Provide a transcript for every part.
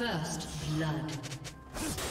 First blood.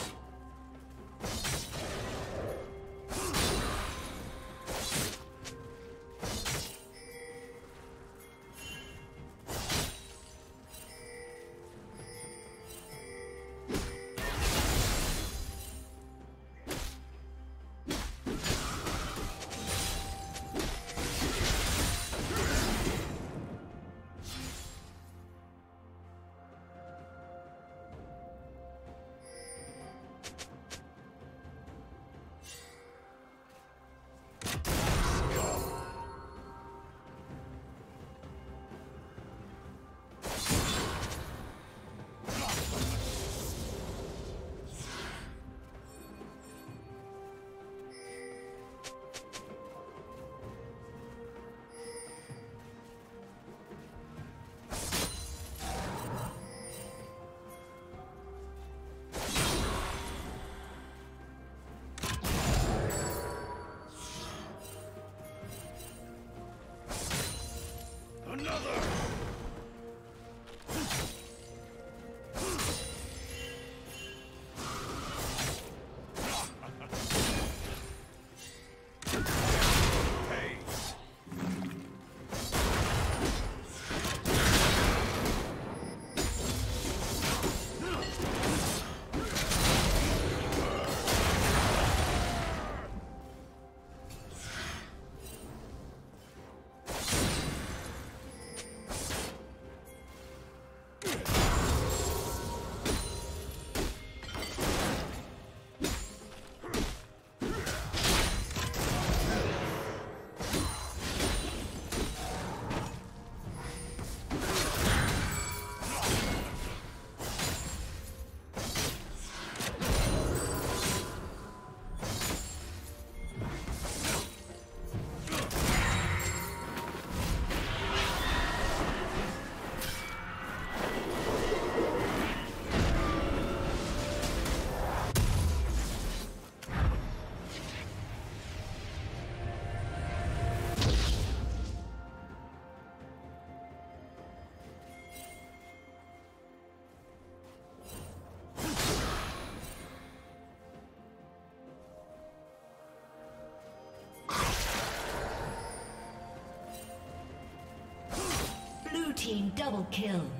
Double kill.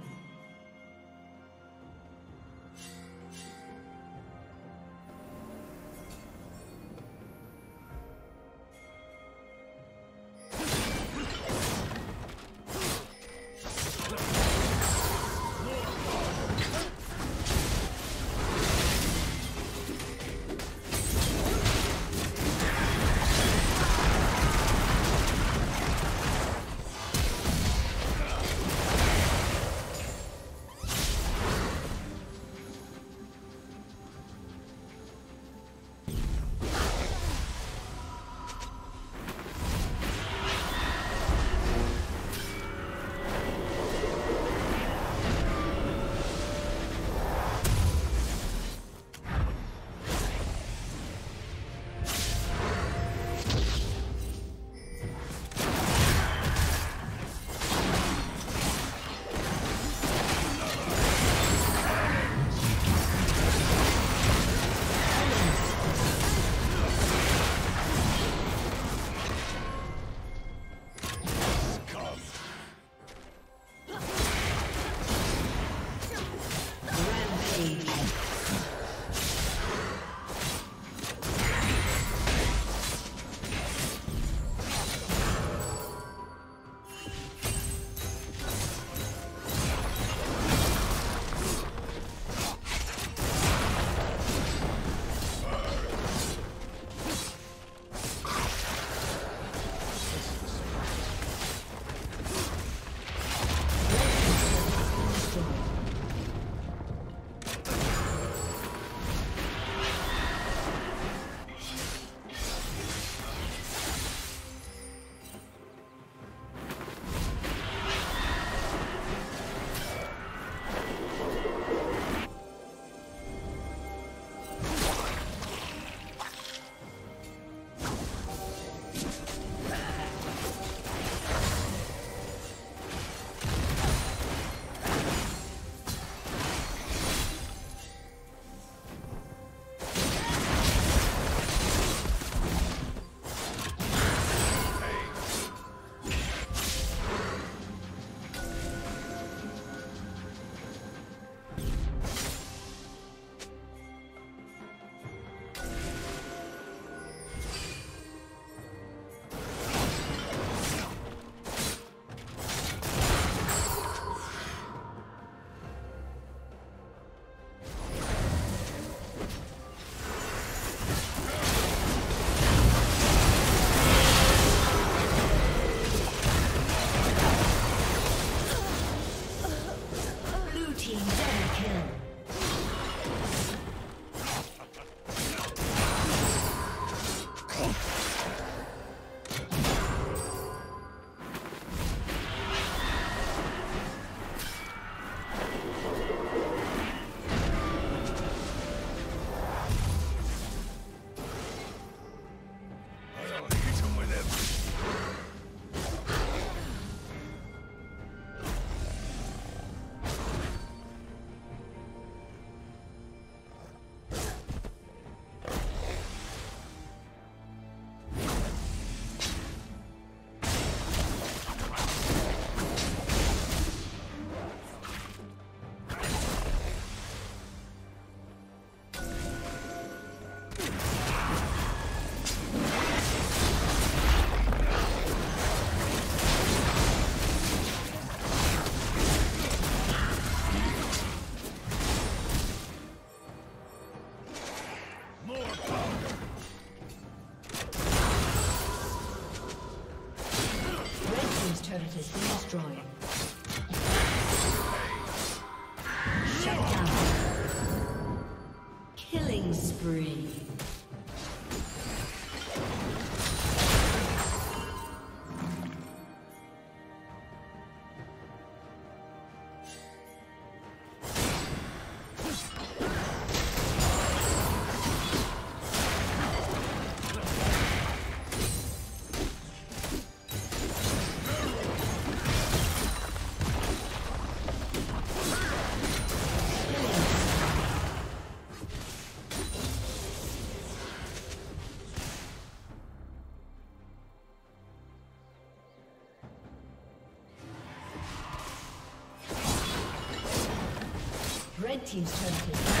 team's turret